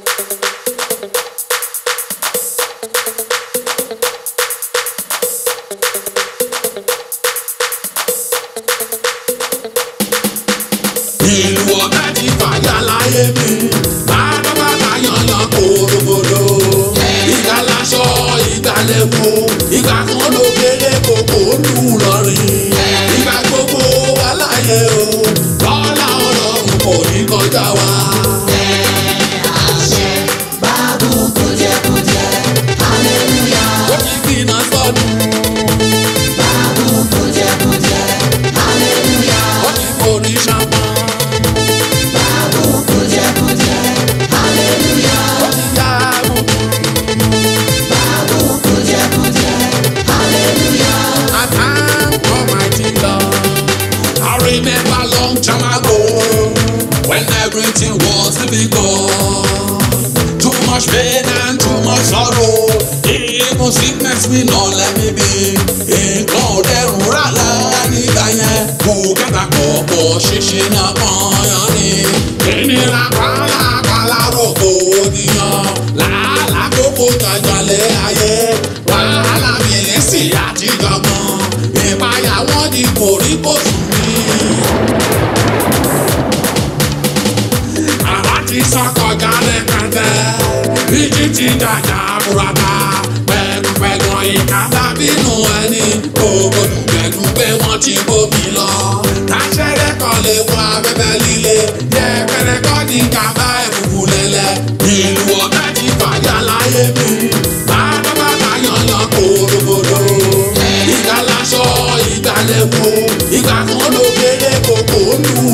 ìlú ọ̀gá ti fàyà láyé mi. Bàbá Bàyọ̀ lọ kórógbòdò. Ìgbà laṣọ ìgbàlẹ̀kùn ìgbà kan ló kéré kòkó lù. migrating was the because Too much pain and too much sorrow Even sickness we no let me be Nǹkan a dẹrùn rárá nígbà yẹn Kò kẹta kọ̀ ọ̀pọ̀ ṣíṣe náà kan yán ni Ìnira pálapàla rò kò níyàn Làálàá kókó jàjàlẹ̀ ayé Wàhálà mi lè sì àti gbọ̀ngàn Ìpayà wọn di kòríkòsùn mi ti sọ́kọjá lẹ́kẹ̀tẹ̀ ìjì ti jàjà burata pẹ̀lúpẹ̀lú ìka sábìnú ẹni gbogbo dùgbẹ̀dùgbẹ̀ wọn ti bómi lọ. táṣẹ́rẹ́ kan lè wọ abẹ́bẹ́ líle yẹpẹrẹ kọ́ ní kàbá ẹ̀bùkù lẹ́lẹ̀ ìlú ọ̀gá ti fàyà láyé mi bàbá yọ̀yọ̀ kòròkòrò ìgbàlásọ ìgbàlẹ̀kùn ìgbà kan ló kéré kòkó lù.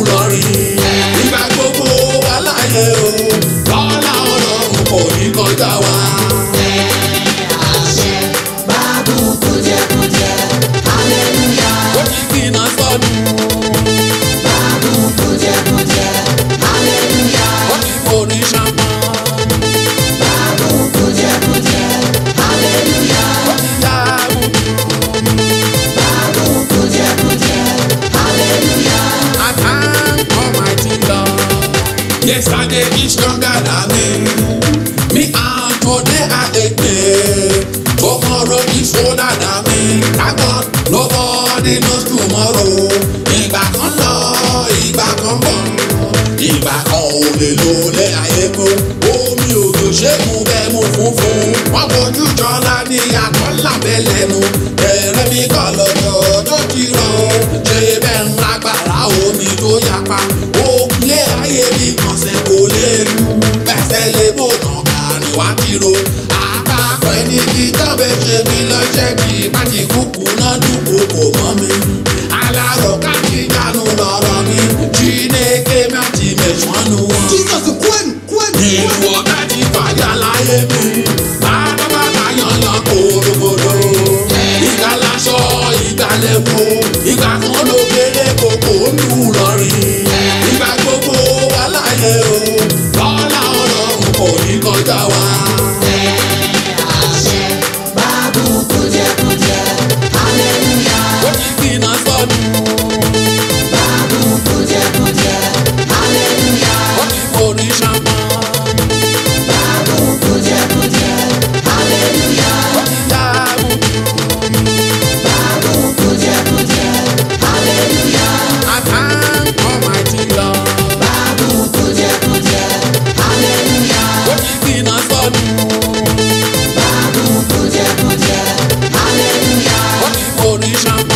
Yesterday is stronger than me. Me and today I agree. Tomorrow is older than me. I got nobody knows tomorrow. Ìgbà kan lọ, ìgbà kan bọ̀. Ìgbà kan ò lè lo ilé ayé kó. Omi me, ṣé mu bẹ́ẹ̀ mu funfun. Wọ́n fojú jọ ńlá ní àkọ́lá bẹ́ẹ̀ lẹ́nu. Ẹ̀rẹ́ mi kọ́ lọ. wá bírò àtàkọ ẹni kí tọ́bẹ̀ ṣe mí lọ́ṣẹ́ kí pàtì kúkú náà dúkú kò mọ́ mi alárò káàkiri jánu lọ́rọ̀ mi Chineke. Krishna.